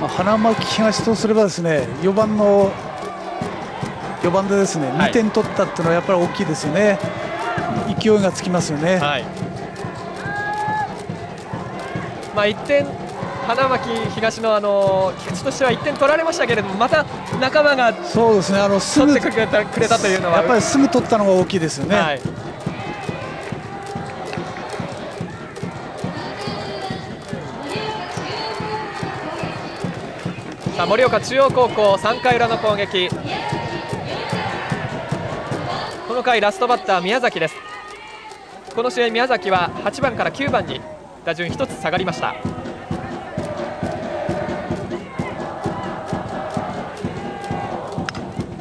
まあ、花巻東とすればですね4番の4番でですね、2点取ったっていうのはやっぱり大きいですよね。勢いがつきますよね、はい、まあ、1点花巻東のあの菊池としては1点取られましたけれどもまた仲間がそうですね。あのすぐ取ってくれたくれたというのはやっぱりすぐ取ったのが大きいですよね。はいさあ盛岡中央高校3回裏の攻撃。この回ラストバッター宮崎です。この試合宮崎は8番から9番に打順1つ下がりました。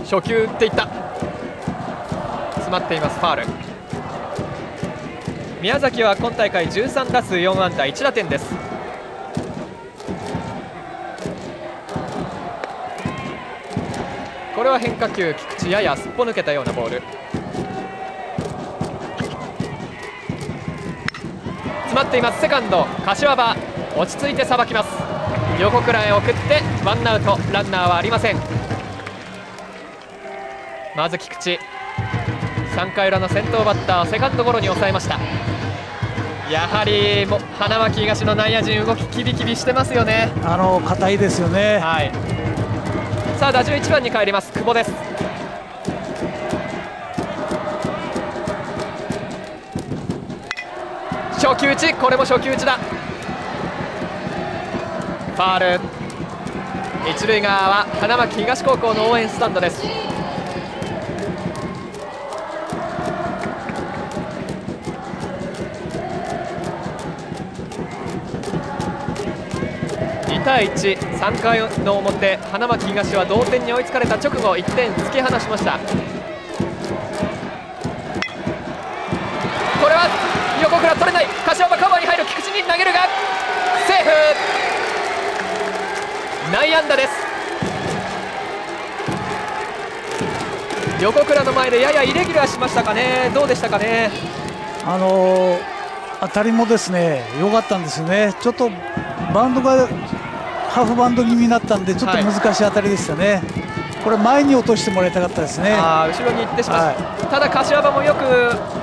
初球打っていった。詰まっていますファール。宮崎は今大会13打数4安打1打点です。これは変化球菊池ややすっぽ抜けたようなボール。詰まっていますセカンド柏場落ち着いてさばきます。横倉へ送ってワンアウトランナーはありません。まず菊池。3回裏の先頭バッターセカンドゴロに抑えました。やはりも花巻東の内野陣動きキビキビしてますよね。あの硬いですよね。はいさあ打順1番に帰ります。久保です。初球打ちこれも初球打ちだ。ファール。一塁側は花巻東高校の応援スタンドです。対1、3回の表花巻東は同点に追いつかれた直後1点突き放しました。これは横倉取れない。柏場カバーに入る菊池に投げるがセーフ。内野安打です。横倉の前でややイレギュラーしましたかね。どうでしたかね。あのー、当たりもですね良かったんですよね。ちょっとバウンドがハーフバンド気味になったんでちょっと難しい当たりでしたね、はい、これ前に落としてもらいたかったですね。あ後ろに行ってしまはい、ただ柏場もよく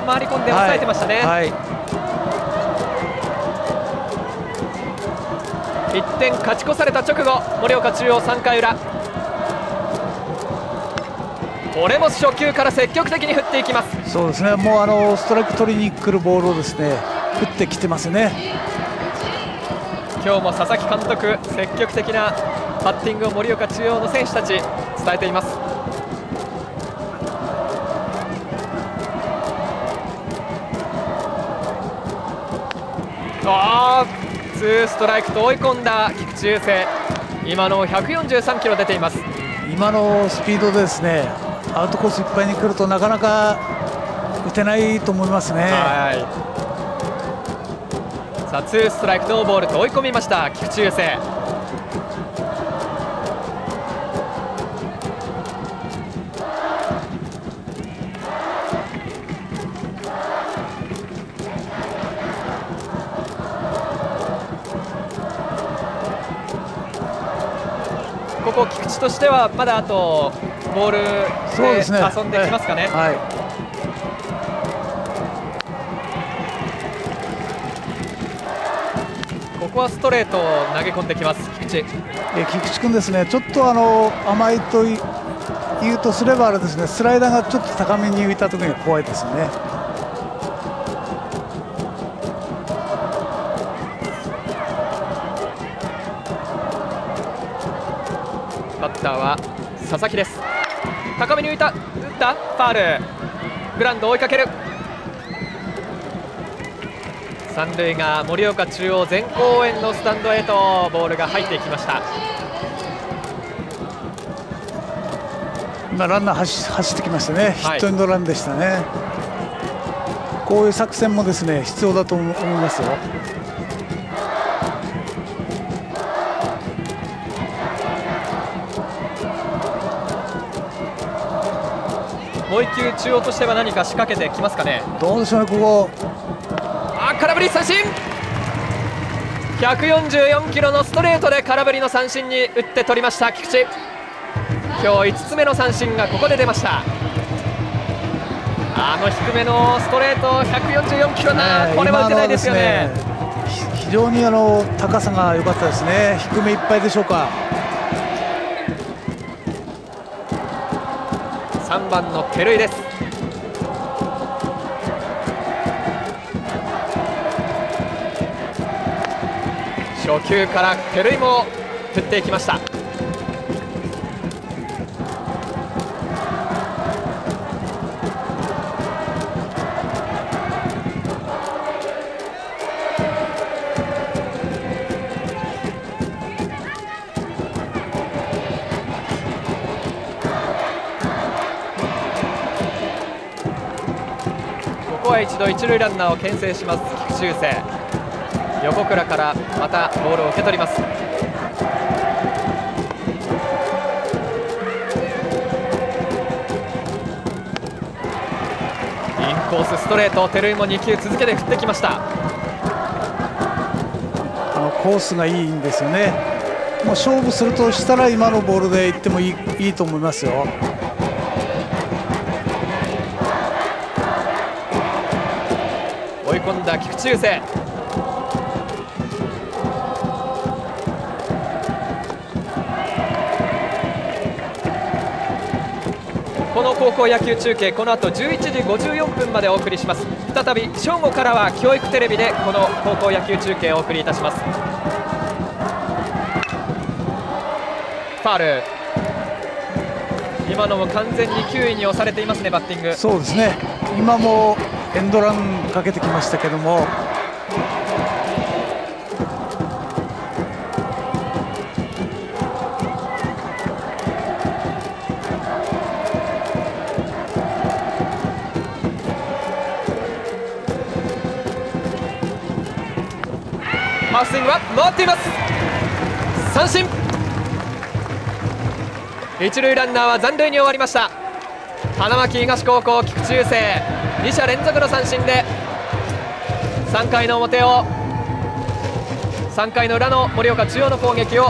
回り込んで抑えてましたね、はい、1点勝ち越された直後盛岡中央3回裏。これも初球から積極的に振っていきます。そうですね。もうあのストライク取りに来るボールをですね振ってきてますね今日も佐々木監督積極的なパッティングを盛岡中央の選手たち伝えています。あツーストライクと追い込んだ菊池雄星。今の143キロ出ています。今のスピードですねアウトコースいっぱいに来るとなかなか打てないと思いますね。はいさあツーストライクノーボールと追い込みました菊池雄星。ここ菊池としてはまだあとボールで遊んできますかね。はいこはストレートを投げ込んできます菊池。え菊池君ですね。ちょっとあの甘いと言うとすればあれですね。スライダーがちょっと高めに浮いた時に怖いですよね。バッターは佐々木です。高めに浮いた。打った。ファール。グランド追いかける三塁が盛岡中央全公園のスタンドへとボールが入っていきました。今ランナー走走ってきましたね、ヒットエンドランでしたね。こういう作戦もですね必要だと思いますよ。もう一球中央としては何か仕掛けてきますかね。どうでしょうねここ空振り三振。144キロのストレートで空振りの三振に打って取りました菊池。今日5つ目の三振がここで出ました。あの低めのストレート144キロな、これは打てないですよね。非常にあの高さが良かったですね。低めいっぱいでしょうか。3番の照井です初球から照井も振っていきました。ここは一度一塁ランナーを牽制します菊池雄星。横倉からまたボールを受け取ります。インコースストレート照井も2球続けて振ってきました。あのコースがいいんですよね。もう勝負するとしたら今のボールでいってもいいいいと思いますよ。追い込んだ菊池雄星この高校野球中継この後11時54分までお送りします。再び正午からは教育テレビでこの高校野球中継をお送りいたします。ファール。今のも完全に球威に押されていますねバッティング。そうですね。今もエンドランかけてきましたけどもハーフスイングは回っています。三振。一塁ランナーは残塁に終わりました。花巻東高校菊池雄星2者連続の三振で3回の表を3回の裏の盛岡中央の攻撃を